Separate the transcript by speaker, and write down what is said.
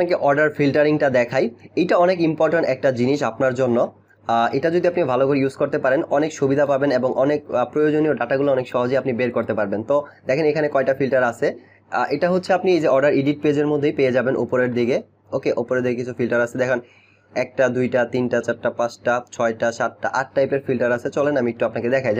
Speaker 1: আপনাকে অর্ডার ফিল্টারিংটা দেখাই। এটা অনেক ইম্পর্ট্যান্ট একটা জিনিস আপনার জন্য। আহ, এটা যদি আপনি ভালো করে ইউজ করতে পারেন অনেক সুবিধা পাবেন এবং অনেক প্রয়োজনীয় ডাটাগুলো অনেক সহজে আপনি বের করতে পারবেন। তো দেখেন এখানে কয়টা ফিল্টার আছে। আহ, এটা হচ্ছে আপনি এই যে অর্ডার এডিট পেজের মধ্যেই পেয়ে যাবেন উপরের দিকে। ওকে উপরের দিকে কিছু ফিল্টার আছে। দেখেন একটা দুইটা তিনটা চারটা পাঁচটা ছয়টা সাতটা আট টাইপের ফিল্টার আছে। চলেন আমি একটু আপনাকে দেখাই।